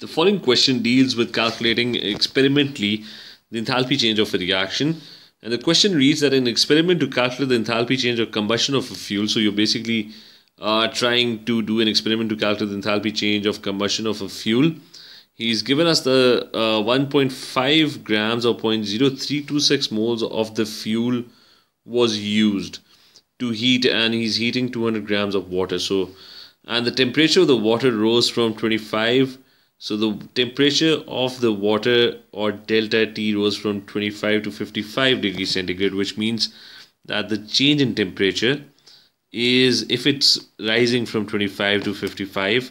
The following question deals with calculating experimentally the enthalpy change of a reaction. And the question reads that an experiment to calculate the enthalpy change of combustion of a fuel. So you're basically uh, trying to do an experiment to calculate the enthalpy change of combustion of a fuel. He's given us the uh, 1.5 grams or 0.0326 moles of the fuel was used to heat and he's heating 200 grams of water. So and the temperature of the water rose from 25 so the temperature of the water or delta T rose from 25 to 55 degrees centigrade, which means that the change in temperature is if it's rising from 25 to 55,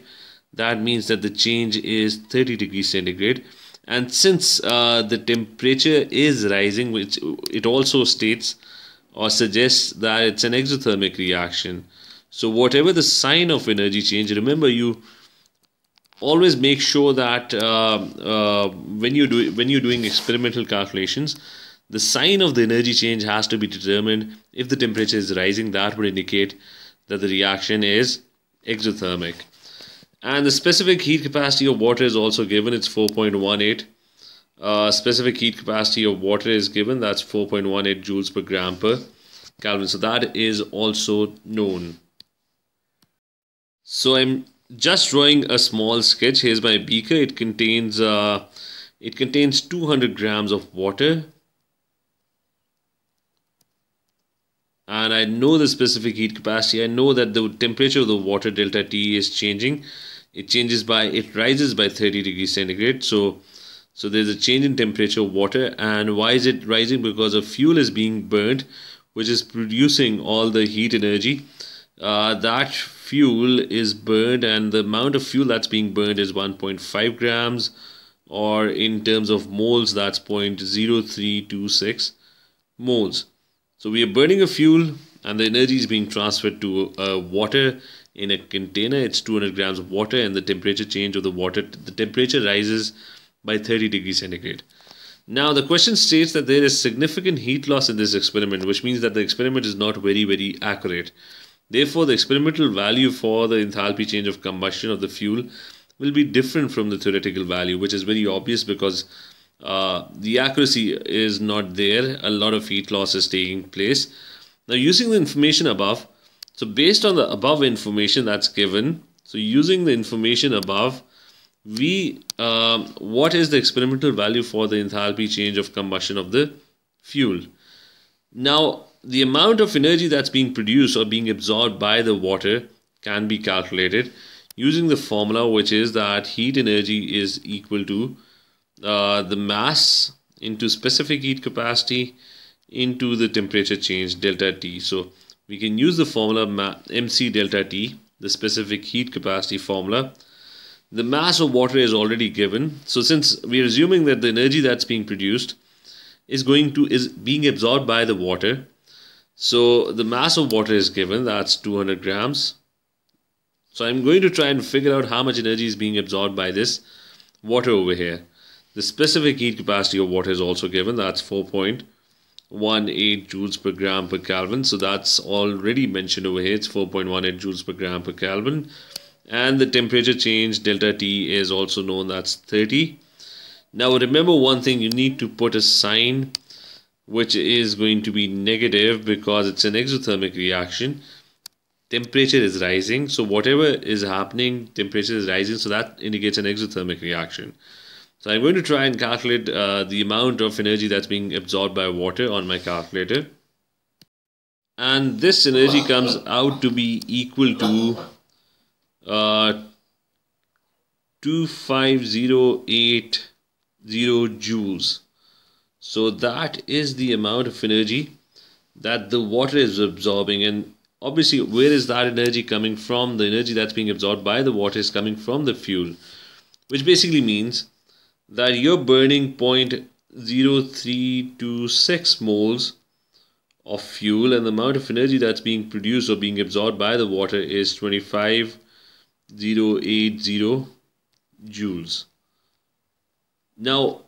that means that the change is 30 degrees centigrade. And since uh, the temperature is rising, which it also states or suggests that it's an exothermic reaction. So whatever the sign of energy change, remember you always make sure that uh, uh, when you do when you're doing experimental calculations the sign of the energy change has to be determined. If the temperature is rising that would indicate that the reaction is exothermic. And the specific heat capacity of water is also given. It's 4.18 uh, specific heat capacity of water is given. That's 4.18 joules per gram per kelvin. So that is also known. So i'm just drawing a small sketch here's my beaker. It contains uh, it contains 200 grams of water. And I know the specific heat capacity. I know that the temperature of the water delta T is changing. It changes by it rises by 30 degrees centigrade. So so there's a change in temperature of water. And why is it rising? Because a fuel is being burned which is producing all the heat energy. Uh, that fuel is burned and the amount of fuel that's being burned is 1.5 grams or in terms of moles that's 0.0326 moles. So we are burning a fuel and the energy is being transferred to uh, water in a container. It's 200 grams of water and the temperature change of the water the temperature rises by 30 degrees centigrade. Now the question states that there is significant heat loss in this experiment which means that the experiment is not very very accurate Therefore, the experimental value for the enthalpy change of combustion of the fuel will be different from the theoretical value, which is very obvious because uh, the accuracy is not there. A lot of heat loss is taking place. Now, using the information above, so based on the above information that's given, so using the information above, we um, what is the experimental value for the enthalpy change of combustion of the fuel? Now, the amount of energy that's being produced or being absorbed by the water can be calculated using the formula which is that heat energy is equal to uh, the mass into specific heat capacity into the temperature change delta T. So we can use the formula MC delta T, the specific heat capacity formula. The mass of water is already given. So since we are assuming that the energy that's being produced is going to is being absorbed by the water so the mass of water is given, that's 200 grams. So I'm going to try and figure out how much energy is being absorbed by this water over here. The specific heat capacity of water is also given, that's 4.18 joules per gram per Kelvin. So that's already mentioned over here, it's 4.18 joules per gram per Kelvin. And the temperature change, delta T, is also known, that's 30. Now remember one thing, you need to put a sign which is going to be negative because it's an exothermic reaction temperature is rising. So whatever is happening temperature is rising so that indicates an exothermic reaction. So I'm going to try and calculate uh, the amount of energy that's being absorbed by water on my calculator. And this energy comes out to be equal to uh, 25080 joules so that is the amount of energy that the water is absorbing and obviously where is that energy coming from? The energy that's being absorbed by the water is coming from the fuel which basically means that you're burning 0.0326 moles of fuel and the amount of energy that's being produced or being absorbed by the water is 25080 joules. Now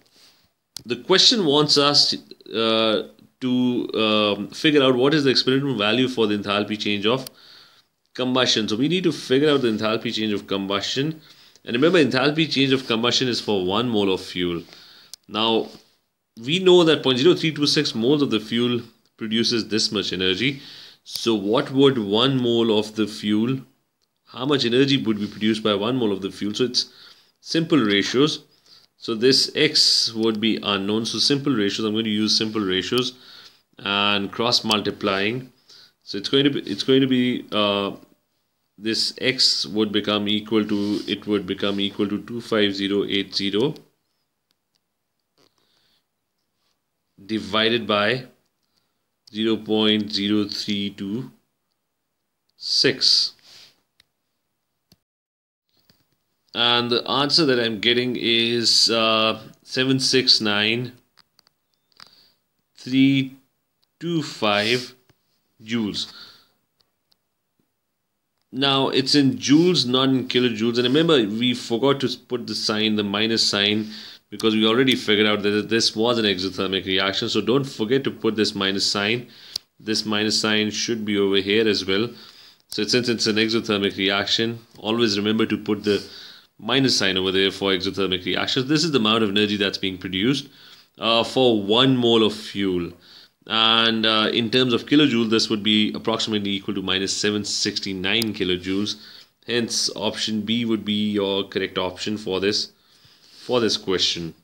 the question wants us uh, to um, figure out what is the experimental value for the enthalpy change of combustion. So we need to figure out the enthalpy change of combustion And remember, enthalpy change of combustion is for one mole of fuel. Now, we know that 0.0326 moles of the fuel produces this much energy. So what would one mole of the fuel, how much energy would be produced by one mole of the fuel? So it's simple ratios. So this x would be unknown. So simple ratios, I'm going to use simple ratios and cross multiplying. So it's going to be, it's going to be, uh, this x would become equal to, it would become equal to 25080 divided by 0 0.0326 and the answer that I'm getting is uh, 769325 joules now it's in joules not in kilojoules and remember we forgot to put the sign the minus sign because we already figured out that this was an exothermic reaction. So don't forget to put this minus sign. This minus sign should be over here as well. So since it's an exothermic reaction, always remember to put the minus sign over there for exothermic reactions. This is the amount of energy that's being produced uh, for one mole of fuel. And uh, in terms of kilojoule, this would be approximately equal to minus 769 kilojoules. Hence, option B would be your correct option for this for this question.